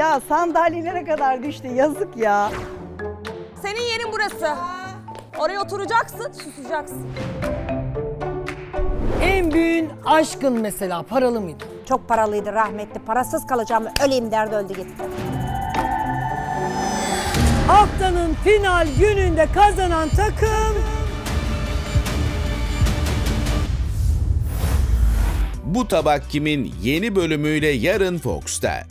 Ya sandalyelere kadar düştü yazık ya. Senin yerin burası. Oraya oturacaksın, susacaksın. En büyüğün aşkın mesela paralı mıydı? Çok paralıydı rahmetli. Parasız kalacağım öleyim derdi öldü gitti. Haftanın final gününde kazanan takım Bu Tabak Kimin yeni bölümüyle yarın Fox'ta.